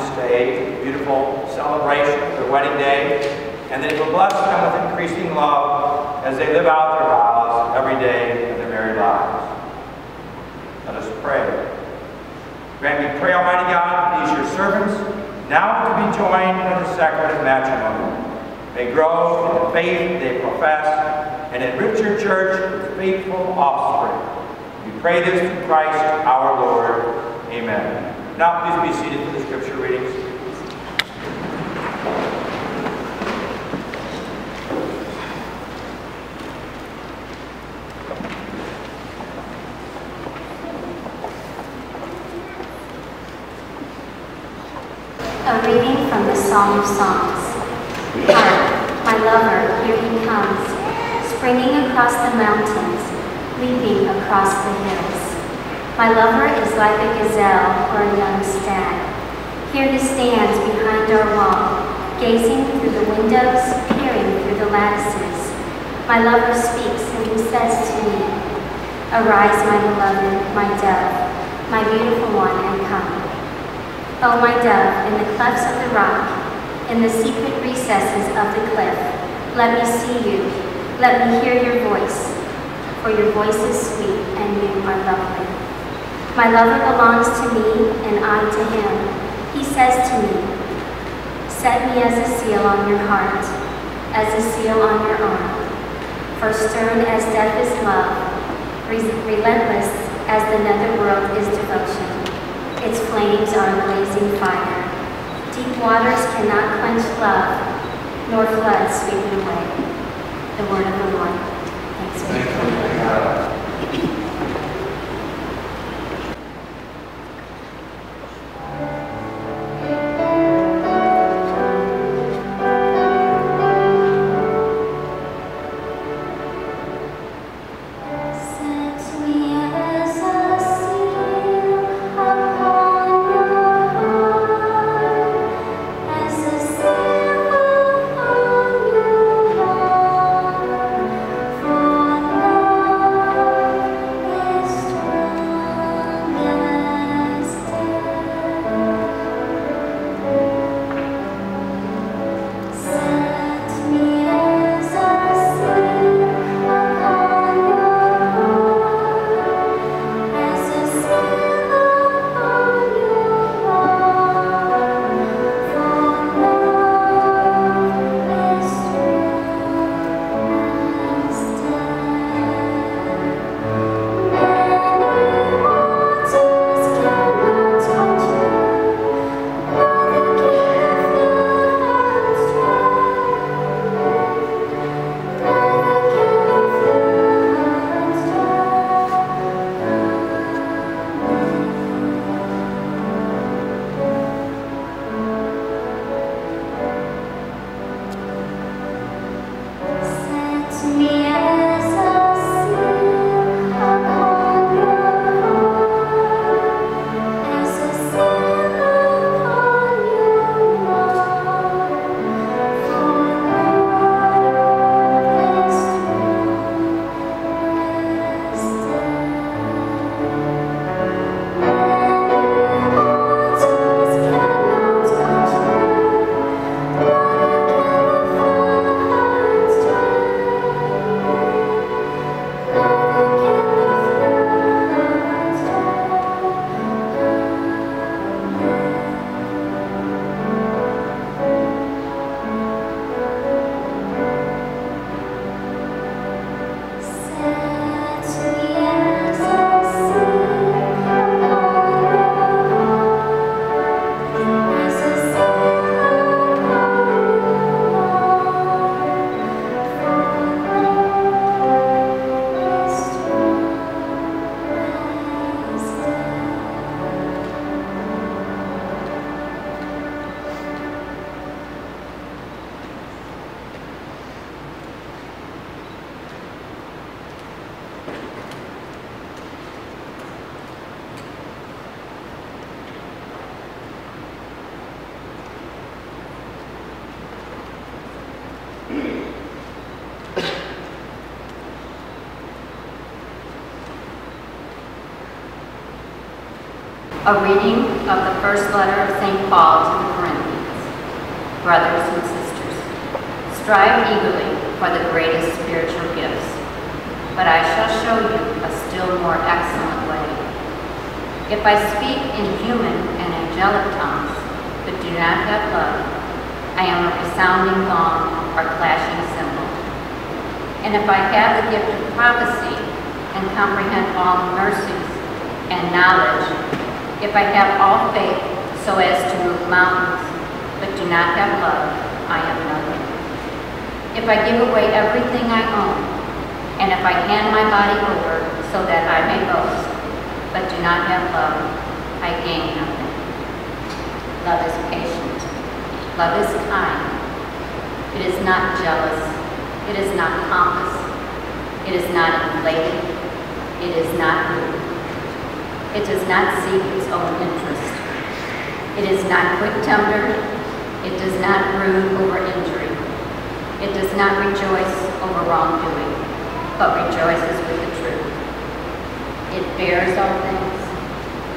this day, beautiful celebration of their wedding day, and that He will bless them with increasing love as they live out their vows every day of their married lives. Let us pray. Grant me, pray, Almighty God, these your servants, now to be joined in the sacrament of matrimony. May grow in the faith they profess and enrich your church with faithful offspring. We pray this through Christ our Lord. Amen. Now please be seated for the scripture readings. A reading from the Song of Songs. Hark, my lover, here he comes, springing across the mountains, leaping across the hills. My lover is like a gazelle or a young stag. Here he stands behind our wall, gazing through the windows, peering through the lattices. My lover speaks and he says to me, Arise, my beloved, my dove, my beautiful one, and come. O my dove, in the clefts of the rock, in the secret recesses of the cliff, let me see you, let me hear your voice, for your voice is sweet and you are lovely. My lover belongs to me and I to him. He says to me, Set me as a seal on your heart, as a seal on your arm. For stern as death is love, re- relentless as the netherworld is devotion. Its flames are a blazing fire. Deep waters cannot quench love, nor floods sweep it away. The word of the Lord. Thanks be to God. A reading of the first letter of St. Paul to the Corinthians. Brothers and sisters, strive eagerly for the greatest spiritual gifts, but I shall show you a still more excellent way. If I speak in human and angelic tongues, but do not have love, I am a resounding gong or clashing cymbal. And if I have the gift of prophecy and comprehend all mercies and knowledge, if I have all faith so as to move mountains, but do not have love, I am nothing. If I give away everything I own, and if I hand my body over so that I may boast, but do not have love, I gain nothing. Love is patient. Love is kind. It is not jealous. It is not pompous. It is not inflated. It is not rude. It does not seek its own interest. It is not quick-tempered. It does not brood over injury. It does not rejoice over wrongdoing, but rejoices with the truth. It bears all things,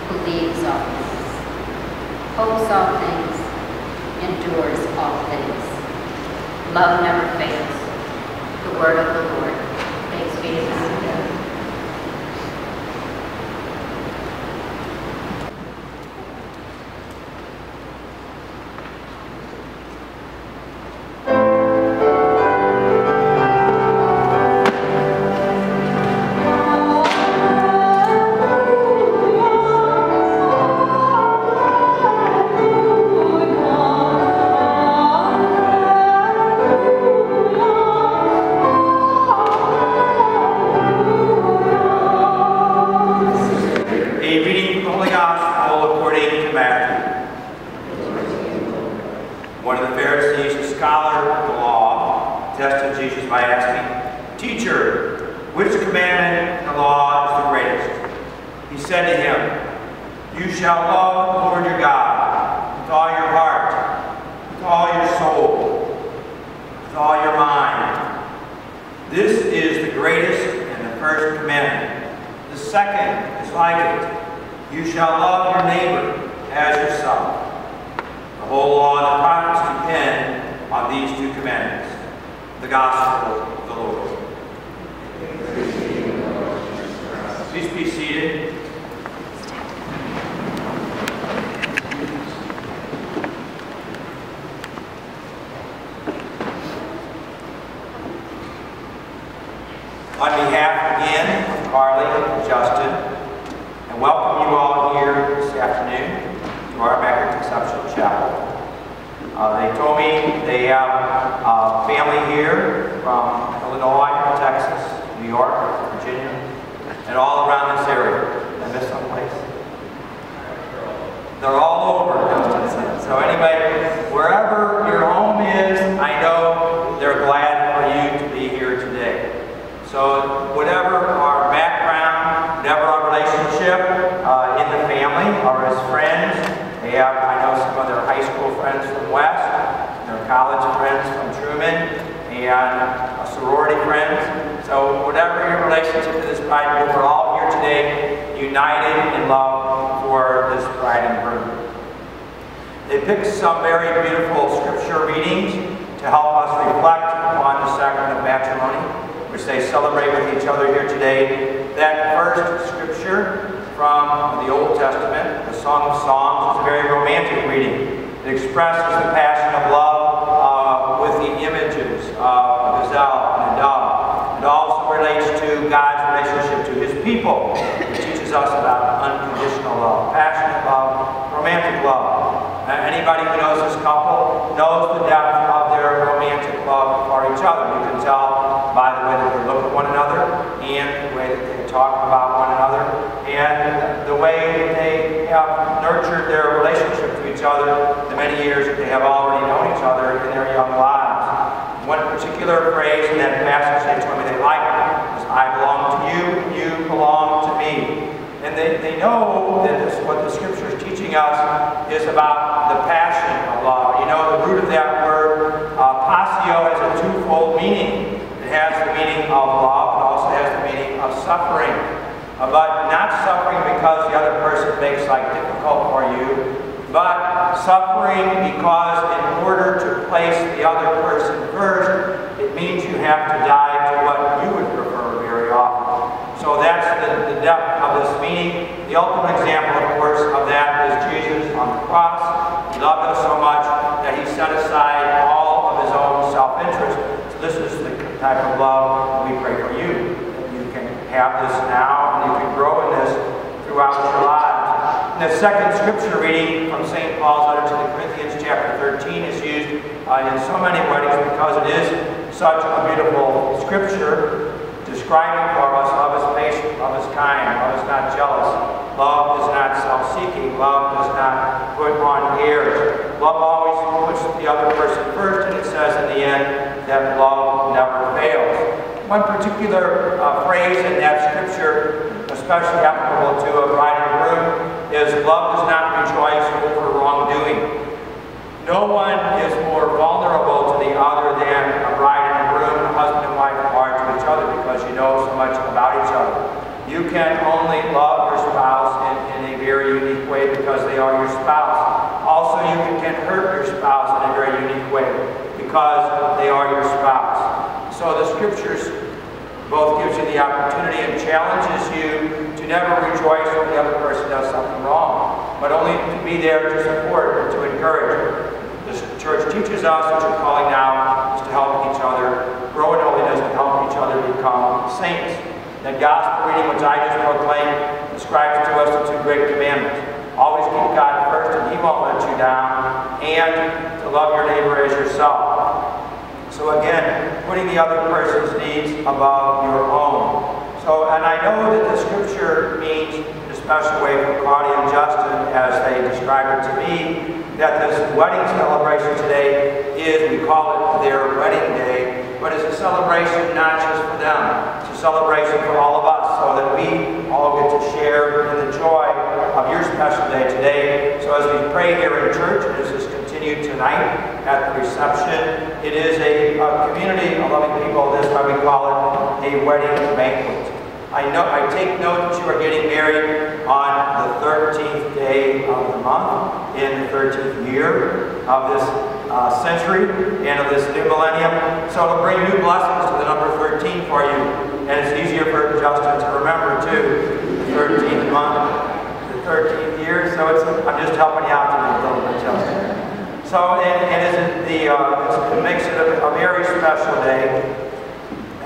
believes all things, hopes all things, endures all things. Love never fails. The word of the Lord. Thanks be to God. Whatever our background, whatever our relationship uh, in the family or as friends, they have, I know some of their high school friends from West, their college friends from Truman, and uh, sorority friends. So whatever your relationship to this bride and groom, we're all here today united in love for this bride and groom. They picked some very beautiful scripture readings to help us reflect upon the sacrament of matrimony, they celebrate with each other here today. That first scripture from the Old Testament, the Song of Songs, is a very romantic reading. It expresses the passion of love uh, with the images of gazelle and a dove. It also relates to God's relationship to his people. It teaches us about unconditional love, passionate love, romantic love. Uh, anybody who knows this couple knows the depth of their romantic love for each other. You can tell by the way that they look at one another and the way that they talk about one another and the way they have nurtured their relationship to each other the many years that they have already known each other in their young lives. One particular phrase in that passage they told me they liked is, I belong to you, you belong to me. And they, they know that this, what the scripture is teaching us is about the passion of love. You know, the root of that word, uh, passio, has a twofold suffering, but not suffering because the other person makes life difficult for you, but suffering because in order to place the other person first, it means you have to die to what you would prefer very often. So that's the, the depth of this meaning. The ultimate example, of course, of that is Jesus on the cross. He loved us so much that he set aside all of his own self-interest. So this is the type of love we pray for you. You can have this now and you can grow in this throughout your lives. And the second scripture reading from St. Paul's letter to the Corinthians, chapter 13, is used uh, in so many weddings because it is such a beautiful scripture describing for us love is patient, love is kind, love is not jealous, love is not self-seeking, love does not put on airs. Love always puts the other person first, and it says in the end that love never fails. One particular uh, phrase in that scripture, especially applicable to a bride and groom, is love does not rejoice over wrongdoing. No one is more vulnerable to the other than a bride and a groom, a husband and wife are to each other because you know so much about each other. You can only love your spouse in, in a very unique way because they are your spouse. Also, you can hurt your spouse in a very unique way because they are your spouse. So the scriptures both gives you the opportunity and challenges you to never rejoice when the other person does something wrong, but only to be there to support and to encourage. The church teaches us that your calling now is to help each other grow in holiness, to help each other become saints. The gospel reading, which I just proclaimed, describes to us the two great commandments. Always keep God first, and He won't let you down, and to love your neighbor as yourself. So again, putting the other person's needs above your own. So, and I know that the scripture means a special way for Claudia and Justin, as they describe it to me, that this wedding celebration today is, we call it their wedding day, but it's a celebration not just for them, it's a celebration for all of us, so that we all get to share in the joy of your special day today. So as we pray here in church, as this continued tonight at the reception, it is a, a community of loving people. That's why we call it a wedding banquet. I know I take note that you are getting married on the 13th day of the month in the 13th year of this uh, century and of this new millennium. So it'll bring new blessings to the number 13 for you. And it's easier for Justin to remember too, the 13th month, the 13th year. So I'm just helping you out a little bit, Justin. So and, and the, uh, it makes it a, a very special day.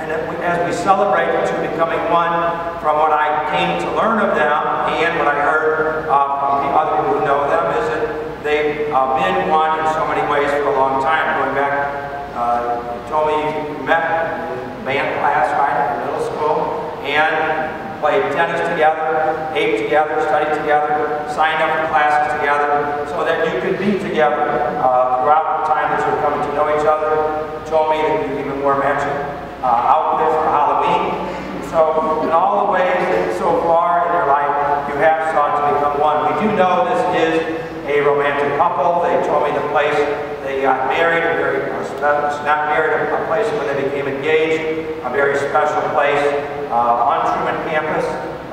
And as we celebrate the two becoming one, from what I came to learn of them and what I heard uh, from the other people who know them, is that they've uh, been one in so many ways for a long time. Going back, uh, you told me you met in band class, right, in middle school, and played tennis together, ate together, studied together, signed up for classes together, so that you could be together uh, throughout the time that you're coming to know each other. Told me that you even wore matching uh, outfits for Halloween. So in all the ways that so far in your life you have sought to become one. We do know this is a romantic couple. They told me the place they got married, a very, not married, a place where they became engaged, a very special place uh, on Truman campus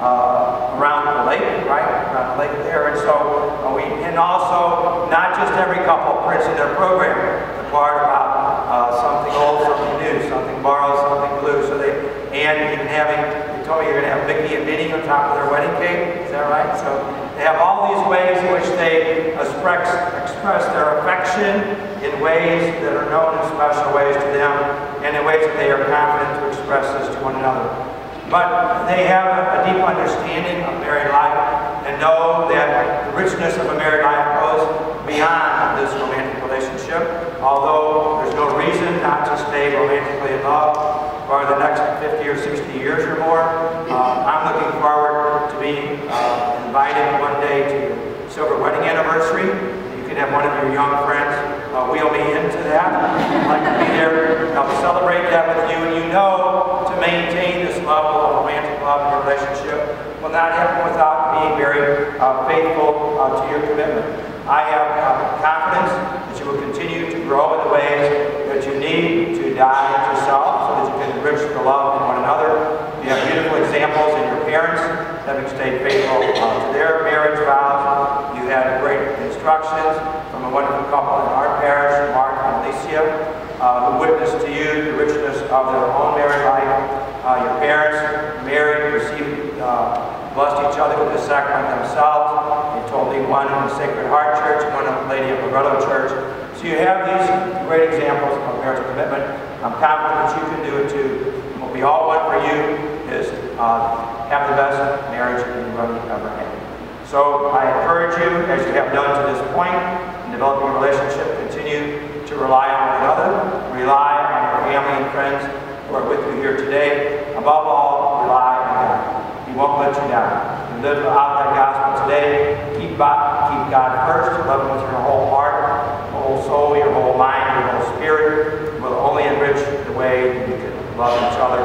uh, around the lake, right? Around the lake there. And so uh, we, and also not just every couple prints in their program, the part about uh, something old, something new, something borrowed, something blue. So and even having, they told me you're going to have Mickey and Minnie on top of their wedding cake. Is that right? So they have all these ways in which they express, express their affection in ways that are known in special ways to them, and in ways that they are confident to express this to one another. But they have a deep understanding of married life and know that the richness of a married life goes beyond this romantic relationship. Although there's no reason not to stay romantically in love for the next 50 or 60 years or more, uh, I'm looking forward to being uh, invited one day to silver wedding anniversary. You can have one of your young friends uh, wheel me into that. I'd like to be there. I'll celebrate that with you. And you know, to maintain this level of romantic love your relationship will not happen without being very uh, faithful uh, to your commitment. I have uh, confidence that you will continue to grow in the ways that you need to die to self love in one another. You have beautiful examples in your parents have stayed faithful uh, to their marriage vows. You had great instructions from a wonderful couple in our parish, Mark and Alicia, uh, who witnessed to you the richness of their own married life. Uh, your parents married, received, uh, blessed each other with the sacrament themselves. They told me one in the Sacred Heart Church, one in the Lady of Loretto Church. So you have these great examples of marital commitment. I'm confident that you can do it too. We all want for you is uh, have the best marriage you really ever had. So I encourage you, as you have done to this point, in developing a relationship, continue to rely on one another, rely on your family and friends who are with you here today. Above all, rely on God. He won't let you down. You live out that gospel today. Keep God, keep God first. Love Him with your whole heart, your whole soul, your whole mind, your whole spirit. It will only enrich the way you can love each other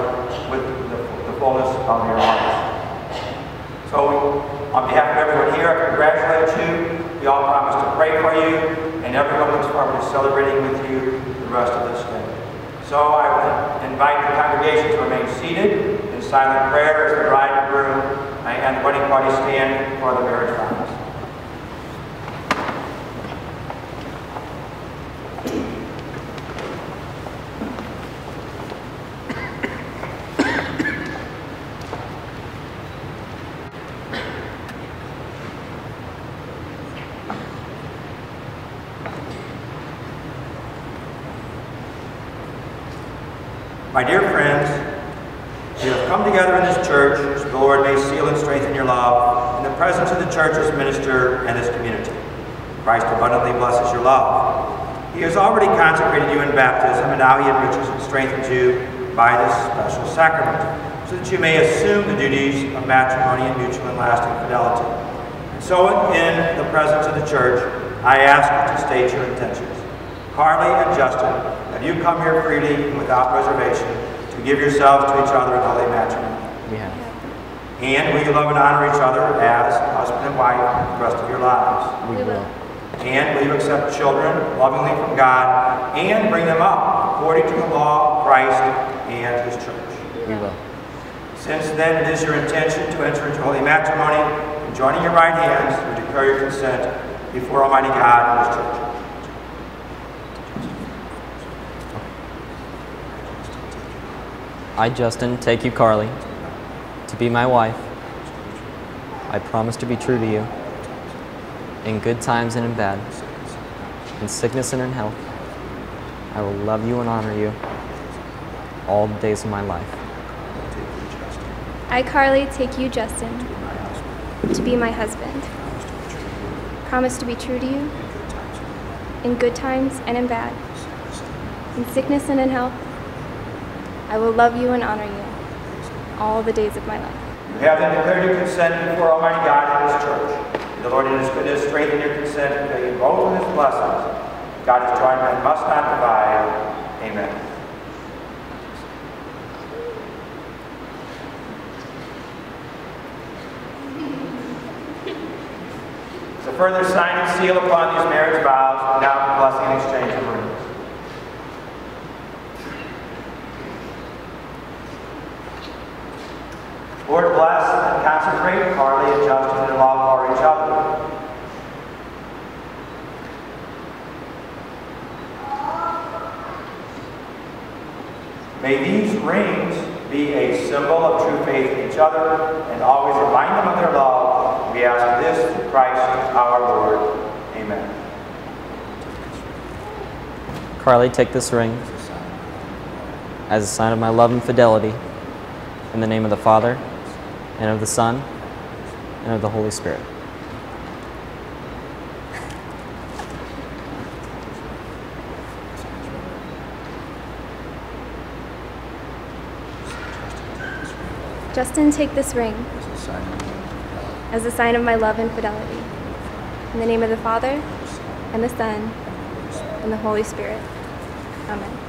with the, the fullness of your hearts. So, on behalf of everyone here, I congratulate you. We all promise to pray for you, and everyone looks forward to celebrating with you the rest of this day. So, I would invite the congregation to remain seated in silent prayer as the bride and groom and the wedding party stand for the marriage vows. My dear friends, you have come together in this church so the Lord may seal and strengthen your love in the presence of the church's minister and its community. Christ abundantly blesses your love. He has already consecrated you in baptism, and now he enriches and strengthens you by this special sacrament, so that you may assume the duties of matrimony and mutual and lasting fidelity. And so, in the presence of the church, I ask you to state your intentions. Carly and Justin, have you come here freely and without reservation to give yourselves to each other in holy matrimony? We have. And will you love and honor each other as wife the rest of your lives? We will. And will you accept children lovingly from God and bring them up according to the law of Christ and His church? We will. Since then it is your intention to enter into holy matrimony, and joining your right hands, you declare your consent before Almighty God and His church. I, Justin, take you, Carly, to be my wife. I promise to be true to you in good times and in bad, in sickness and in health. I will love you and honor you all the days of my life. I, Carly, take you, Justin, to be my husband. Promise to be true to you in good times and in bad, in sickness and in health. I will love you and honor you all the days of my life. You have then declared your consent before Almighty God and His church. May the Lord in His goodness strengthen your consent and fill you both with His blessings. God has joined men must not divide. Amen. As a further sign and seal upon these marriage vows, now blessing and exchange of rings. Lord, bless and consecrate Carly and Justin in love for each other. May these rings be a symbol of true faith in each other and always remind them of their love. We ask this through Christ our Lord. Amen. Carly, take this ring as a sign of my love and fidelity. In the name of the Father, and of the Son, and of the Holy Spirit. Justin, take this ring as a sign of my love and fidelity. In the name of the Father, and the Son, and the Holy Spirit. Amen.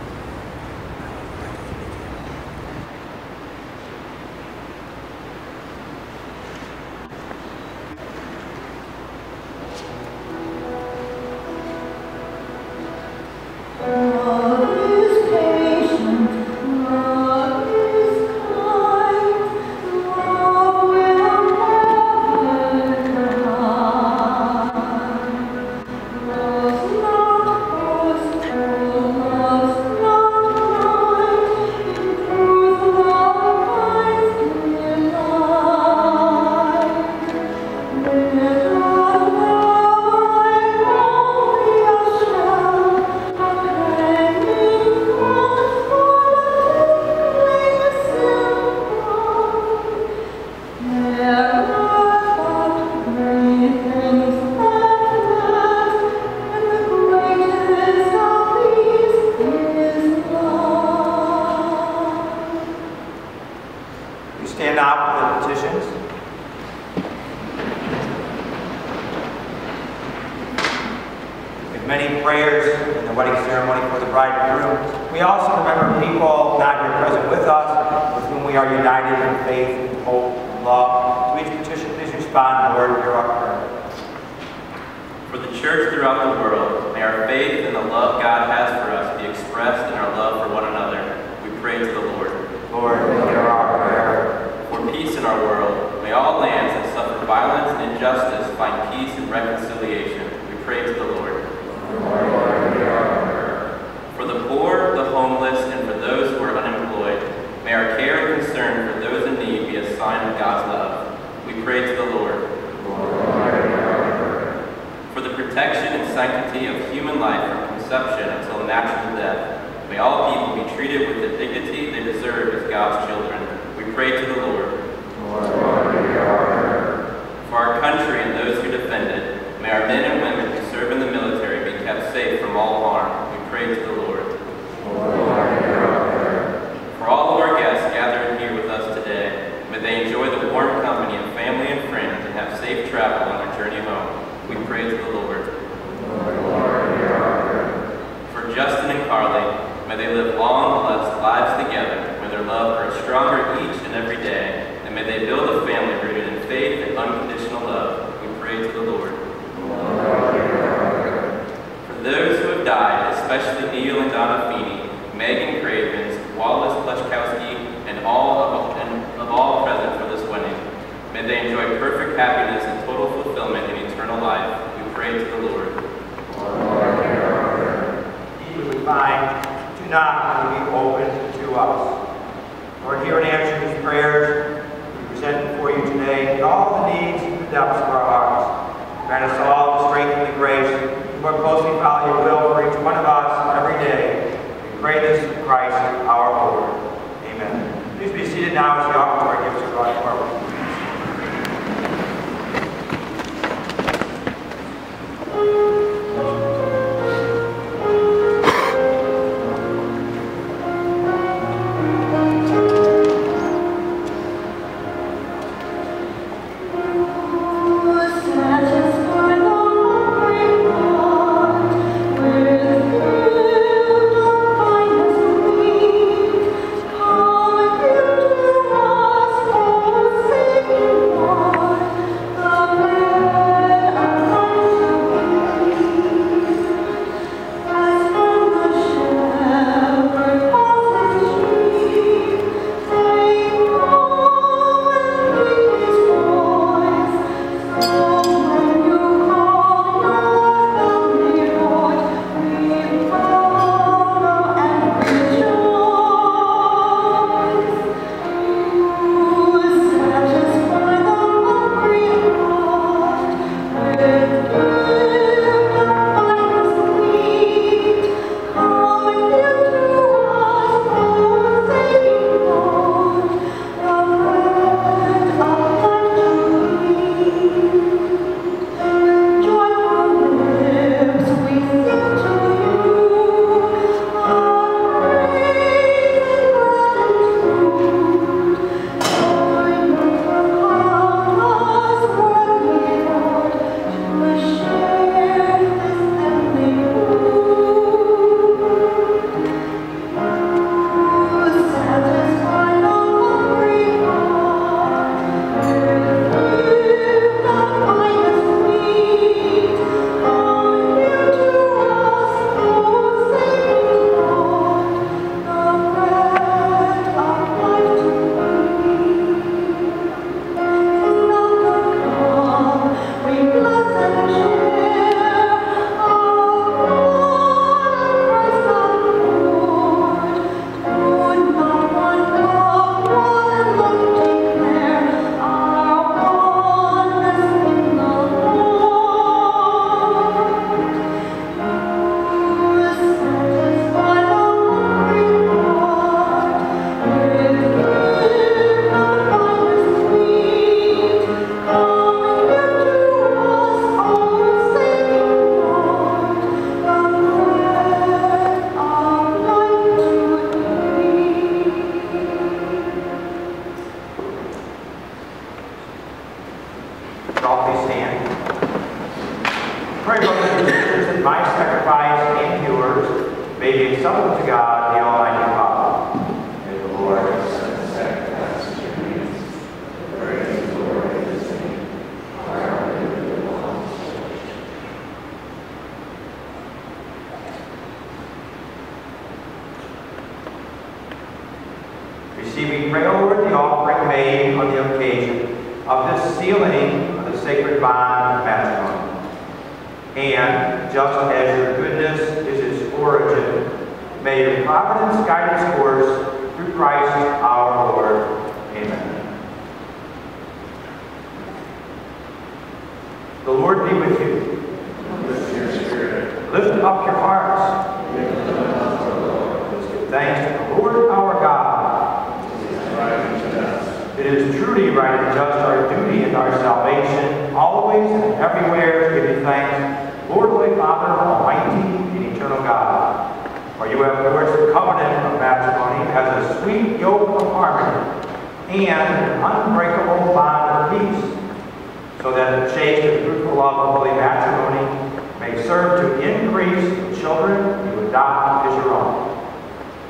And an unbreakable bond of peace, so that the chaste and fruitful love of holy matrimony may serve to increase the children you adopt as your own.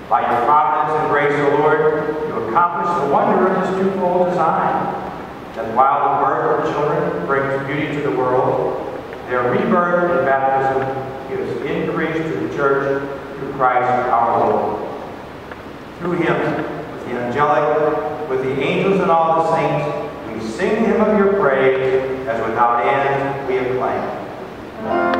By your providence and grace, O Lord, you accomplish the wonder of this twofold design, that while the birth of children brings beauty to the world, their rebirth in baptism gives increase to the church through Christ our Lord. Through him, the angelic, with the angels and all the saints, we sing hymn of your praise, as without end we acclaim.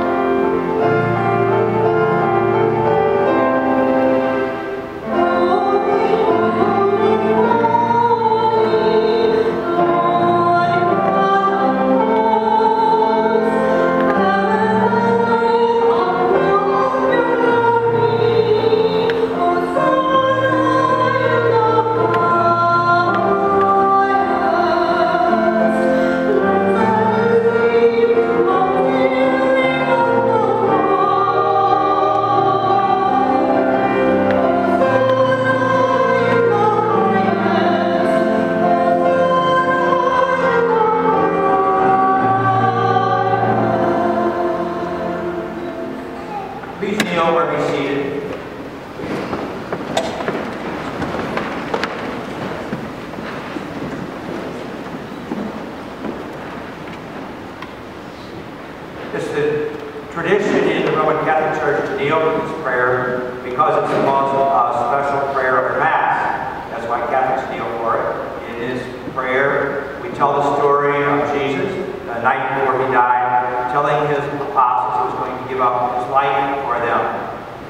Catholic Church to kneel for this prayer because it's the most uh, special prayer of Mass. That's why Catholics kneel for it. In this prayer, we tell the story of Jesus the night before he died, telling his apostles he was going to give up his life for them.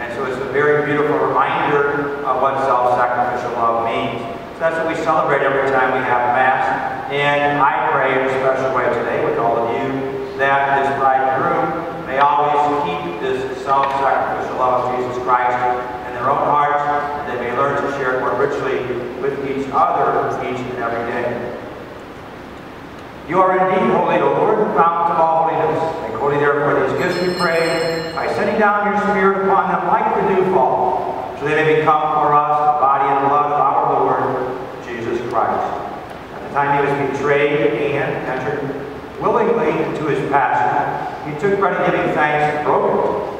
And so it's a very beautiful reminder of what self-sacrificial love means. So that's what we celebrate every time we have Mass. And I pray in a special way today with all of you that this bride and groom may always keep this self-sacrificial love of Jesus Christ in their own hearts, and they may learn to share more richly with each other each and every day. You are indeed holy, O Lord, the fountain of all holiness. Make holy therefore these gifts, we pray, by sending down your Spirit upon them like the dewfall, so they may become for us the body and blood of our Lord Jesus Christ. At the time he was betrayed and entered willingly into his passion, he took bread and giving thanks, broke it,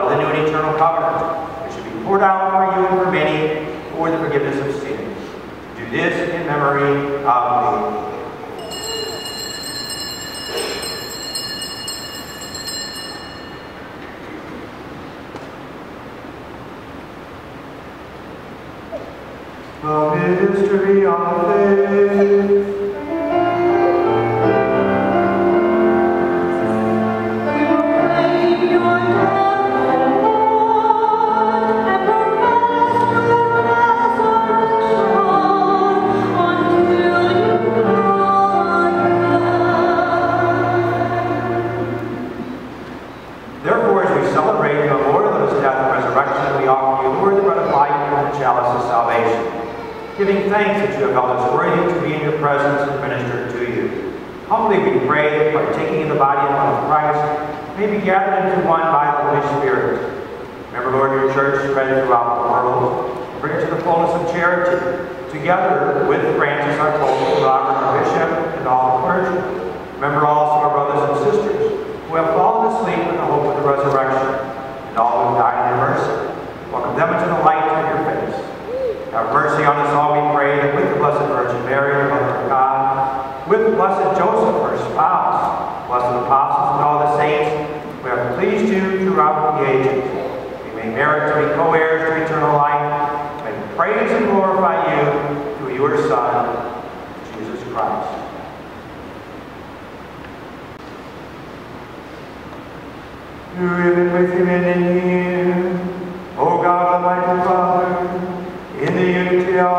blood of the new and eternal covenant, which should be poured out for you and for many for the forgiveness of sins. Do this in memory of me. The mystery of faith.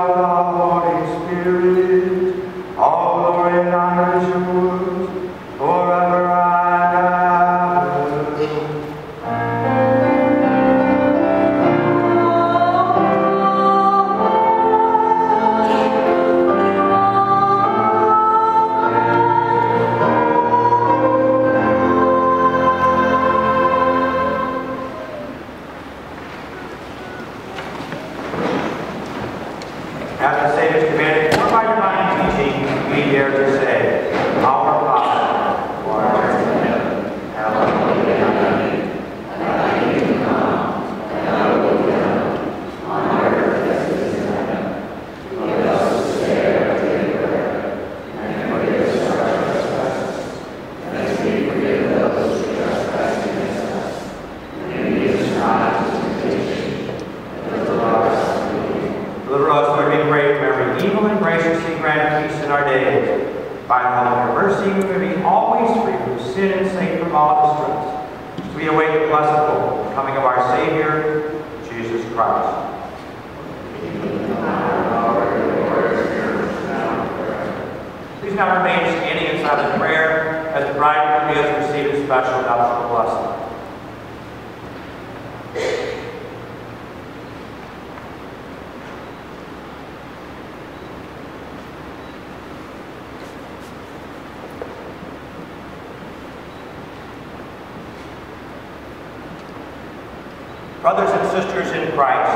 Unity Brothers and sisters in Christ,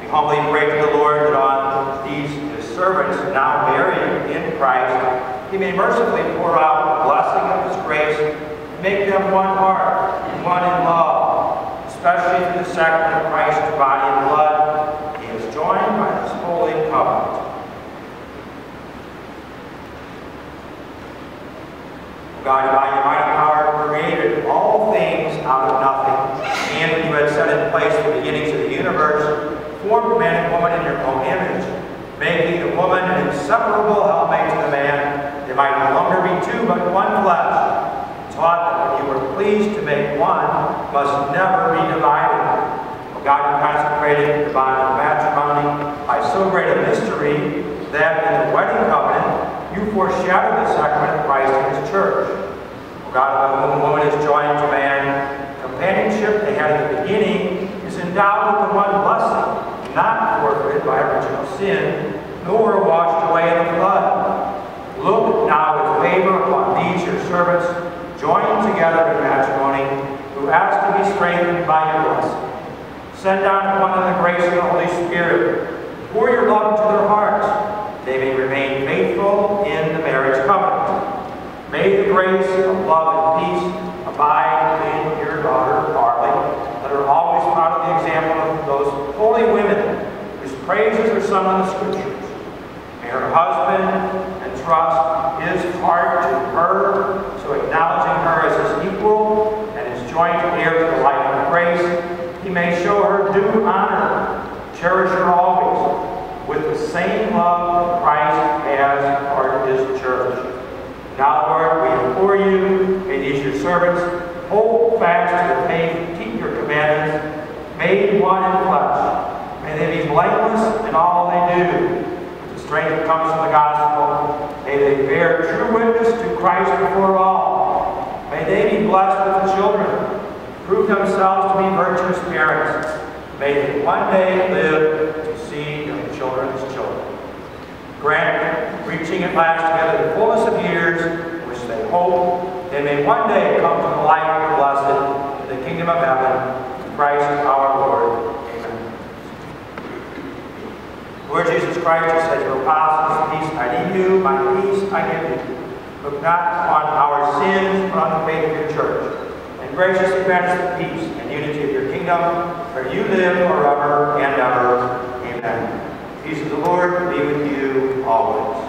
we humbly pray to the Lord that on these his servants now married in Christ, he may mercifully pour out the blessing of his grace and make them one heart and one in love, especially through the sacrament of Christ's body and blood. He is joined by this holy covenant. God, by your mighty power, created all things out of nothing. And when you had set in place the beginnings of the universe, formed man and woman in your own image, making the woman an inseparable helpmate to the man, they might no longer be but one flesh. Taught that if you were pleased to make one, must never be divided. God, consecrated the bond of matrimony by so great a mystery that in the wedding covenant you foreshadowed the sacrament of Christ in his church. God, by whom woman is joined to man, companionship they had at the beginning is endowed with the one blessing, not forfeited by original sin, nor washed away in the flood. Look now with favor upon these your servants, joined together in matrimony, who ask to be strengthened by your blessing. Send down upon them the grace of the Holy Spirit. Pour your love into their hearts. They may remain faithful in the marriage covenant. May the grace of love and peace abide in your daughter, Arlie. Let her always follow the example of those holy women whose praises are sung in the Scriptures. May her husband entrust his heart to her, so acknowledging her as his equal and his joint heir to the life of grace, he may show her due honor, cherish her always, with the same love Christ has for his church. Now, Lord, we implore you, may these your servants hold fast to the faith, keep your commandments, made one in flesh. May they be blameless in all they do. With the strength that comes from the may they bear true witness to Christ before all. May they be blessed with children, prove themselves to be virtuous parents. May they one day live to see their children's children. Grant, reaching at last together the fullness of years, which they hope they may one day come to the light of the blessed the kingdom of heaven, Christ our Lord. Lord Jesus Christ, you said to your apostles, Peace I leave you, my peace I give you. Look not on our sins, but on the faith of your church. And graciously grant us the peace and unity of your kingdom, where you live forever and ever. Amen. Peace of the Lord be with you always.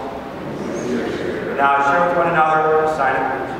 Now share with one another a sign of peace.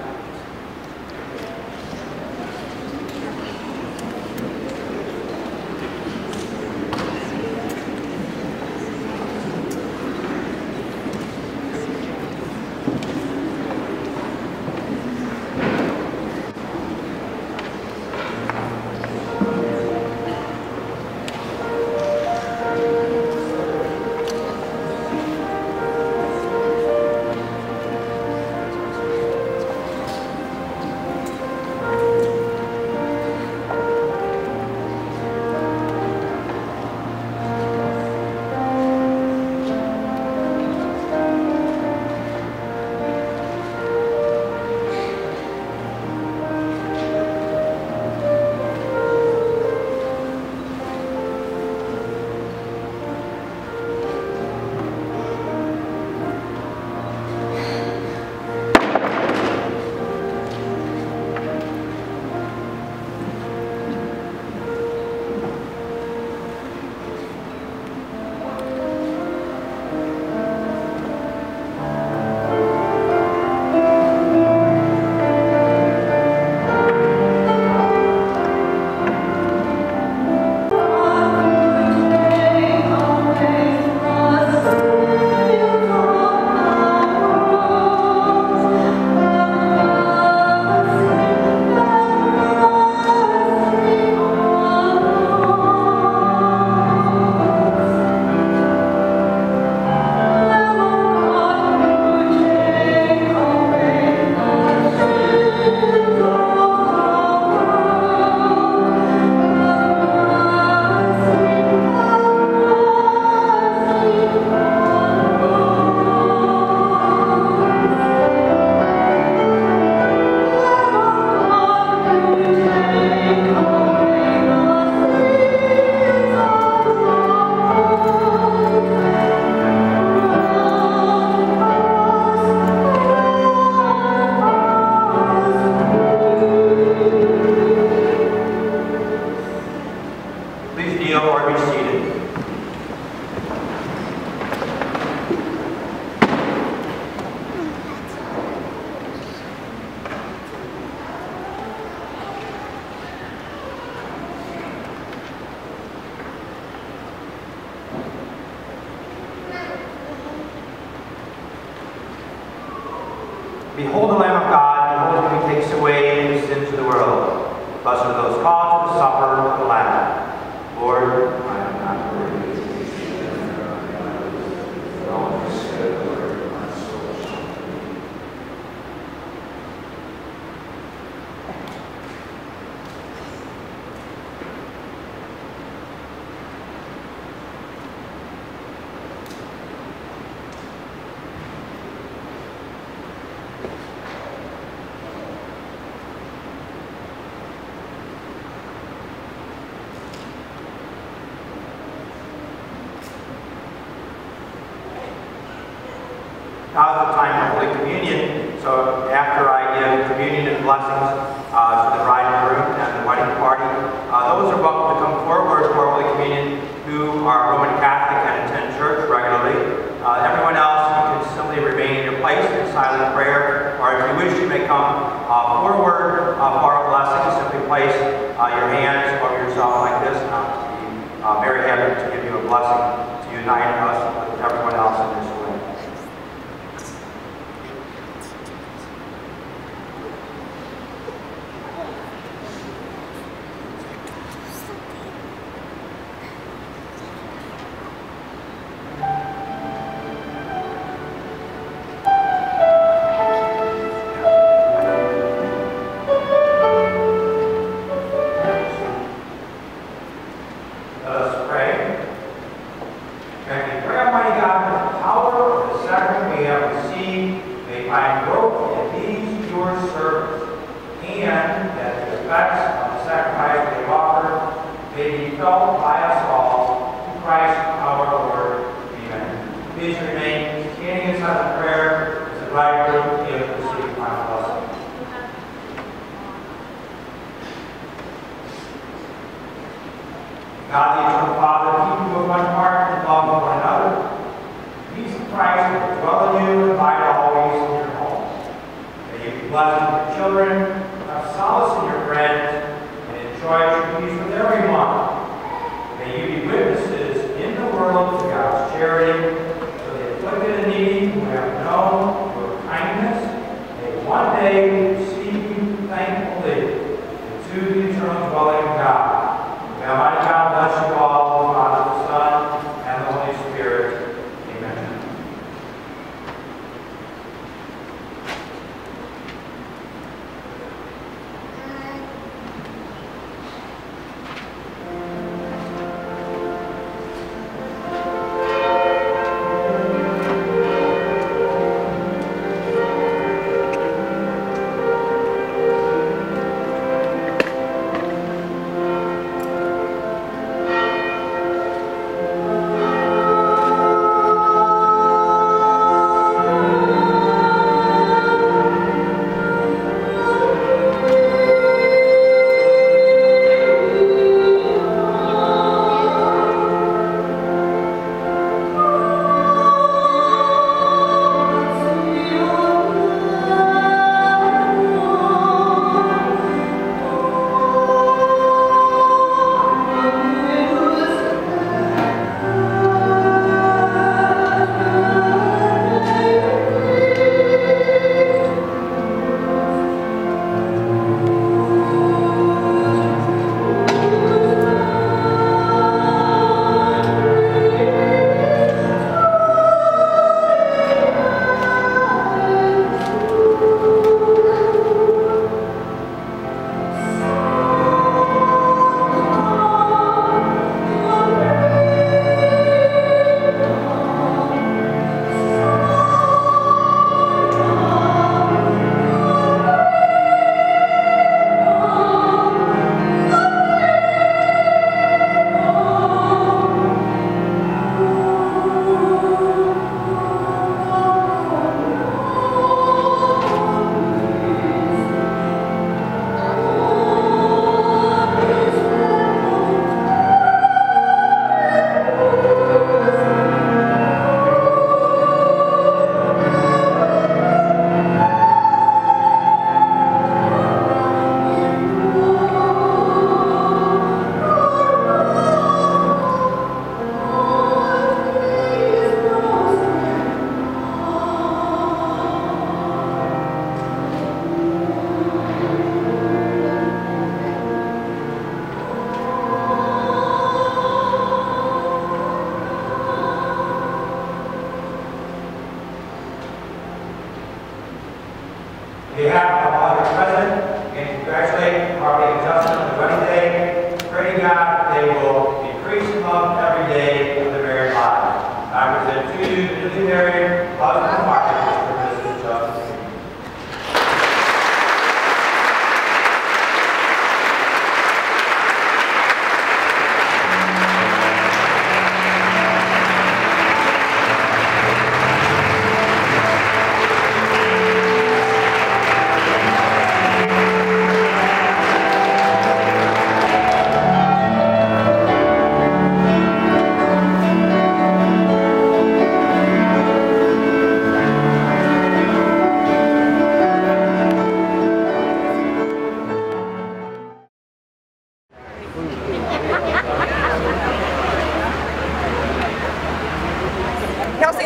place uh, your hand.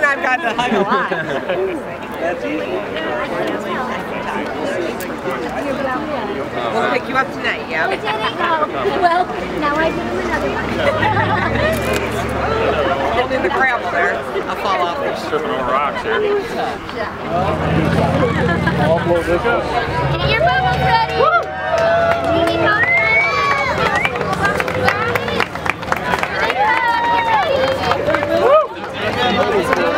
Kelsey and I have gotten to hug a lot. We'll pick you up tonight, yeah? Well, now I do another one. Holding the gravel there. I'll fall off. Tripping over rocks here. Get your bubbles ready. You need bubbles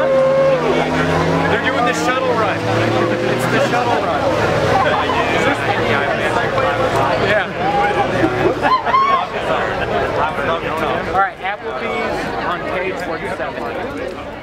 They're doing the shuttle run. It's the shuttle run. yeah. All right, Applebee's on page 47.